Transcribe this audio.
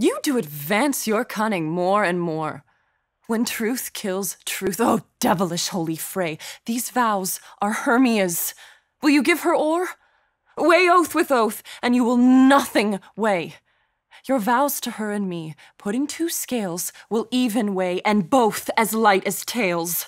You do advance your cunning more and more. When truth kills truth, oh devilish holy fray, these vows are Hermia's. Will you give her o'er? Weigh oath with oath, and you will nothing weigh. Your vows to her and me, putting two scales, will even weigh, and both as light as tales.